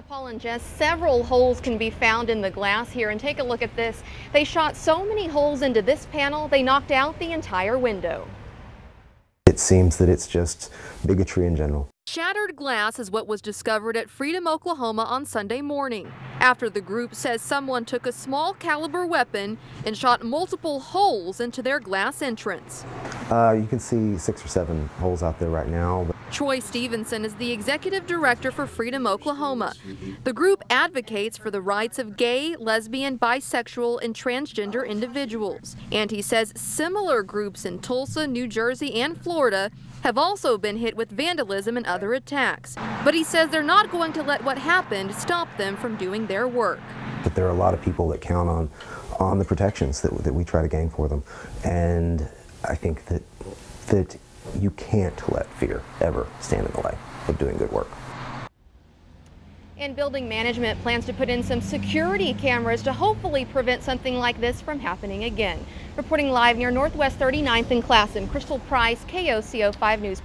Yeah, Paul and Jess, several holes can be found in the glass here. And take a look at this. They shot so many holes into this panel, they knocked out the entire window. It seems that it's just bigotry in general. Shattered glass is what was discovered at Freedom, Oklahoma on Sunday morning after the group says someone took a small caliber weapon and shot multiple holes into their glass entrance. Uh, you can see six or seven holes out there right now. Troy Stevenson is the executive director for Freedom Oklahoma. The group advocates for the rights of gay, lesbian, bisexual, and transgender individuals. And he says similar groups in Tulsa, New Jersey, and Florida have also been hit with vandalism and other attacks. But he says they're not going to let what happened stop them from doing their work. But there are a lot of people that count on, on the protections that, that we try to gain for them. And I think that, that you can't let fear ever stand in the way of doing good work. And building management plans to put in some security cameras to hopefully prevent something like this from happening again. Reporting live near Northwest 39th and Classen, Crystal Price, KOCO 5 News.